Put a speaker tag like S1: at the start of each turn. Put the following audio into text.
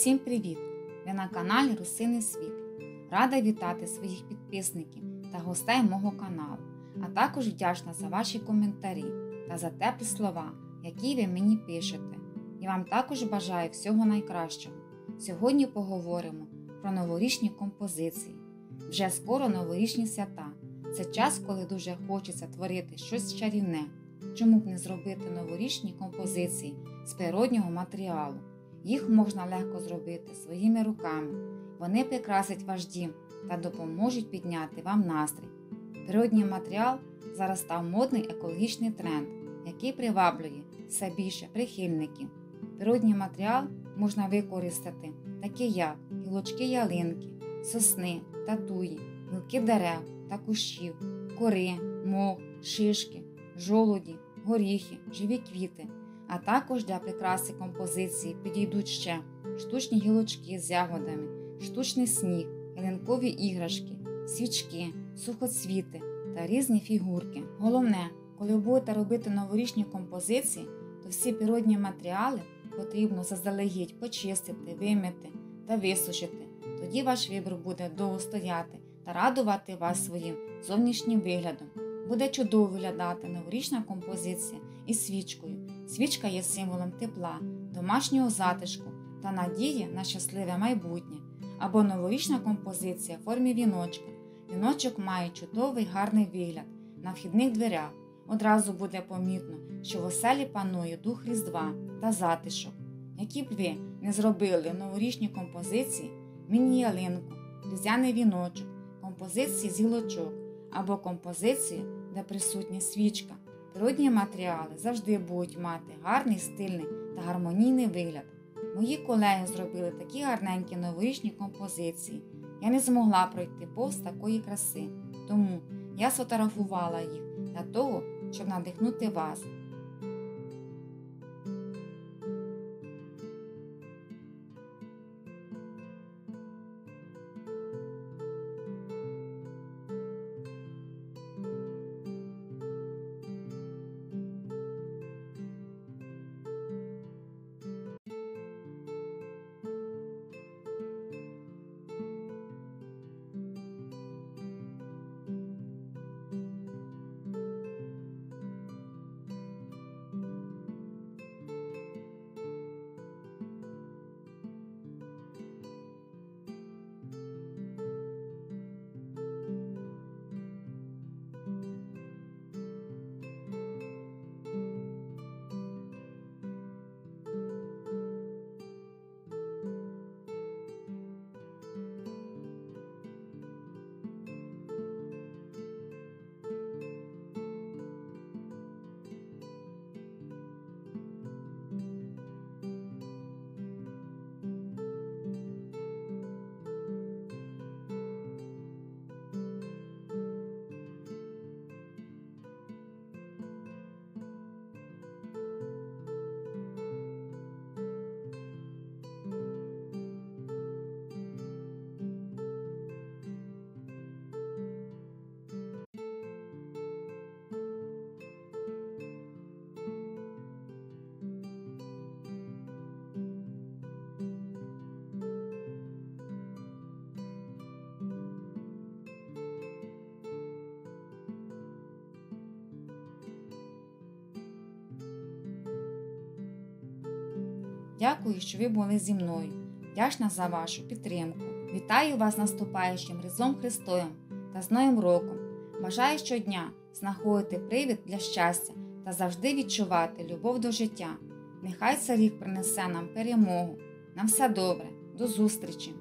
S1: Всім привіт! Ви на каналі Русиний Світ. Рада вітати своїх підписників та гостей мого каналу, а також вдячна за ваші коментарі та за теплі слова, які ви мені пишете. І вам також бажаю всього найкращого. Сьогодні поговоримо про новорічні композиції. Вже скоро новорічні свята. Це час, коли дуже хочеться творити щось чарівне. Чому б не зробити новорічні композиції з природнього матеріалу? Їх можна легко зробити своїми руками. Вони прикрасять ваш дім та допоможуть підняти вам настрій. Природній матеріал зараз став модний екологічний тренд, який приваблює все більше прихильників. Природній матеріал можна використати, такі як гілочки ялинки, сосни та туї, гілки дерев та кущів, кори, мох, шишки, жолуді, горіхи, живі квіти а також для прикраси композиції підійдуть ще штучні гілочки з ягодами, штучний сніг, ялинкові іграшки, свічки, сухоцвіти та різні фігурки. Головне, коли ви будете робити новорічні композиції, то всі природні матеріали потрібно заздалегідь почистити, вимити та висушити. Тоді ваш вибір буде довго стояти та радувати вас своїм зовнішнім виглядом. Буде чудово виглядати новорічна композиція із свічкою. Свічка є символом тепла, домашнього затишку та надії на щасливе майбутнє, або новорічна композиція в формі віночка. Віночок має чудовий гарний вигляд на вхідних дверях. Одразу буде помітно, що в оселі панує дух Різдва та затишок. Які б ви не зробили новорічні композиції, міні-ялинку, різдвяний віночок, композиції з гілочок або композиції, де присутня свічка. Природні матеріали завжди будуть мати гарний, стильний та гармонійний вигляд. Мої колеги зробили такі гарненькі новорічні композиції. Я не змогла пройти повз такої краси, тому я сфотографувала їх для того, щоб надихнути вас. Дякую, що ви були зі мною. Вдячна за вашу підтримку. Вітаю вас наступаючим Різдвом Христовим та з Новим роком. Бажаю щодня знаходити привід для щастя та завжди відчувати любов до життя. Нехай цей рік принесе нам перемогу. На все добре, до зустрічі!